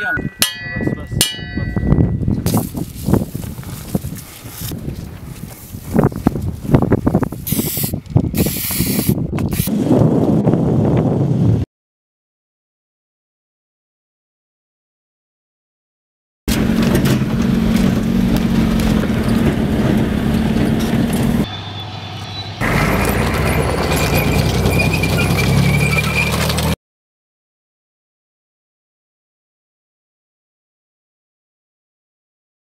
样。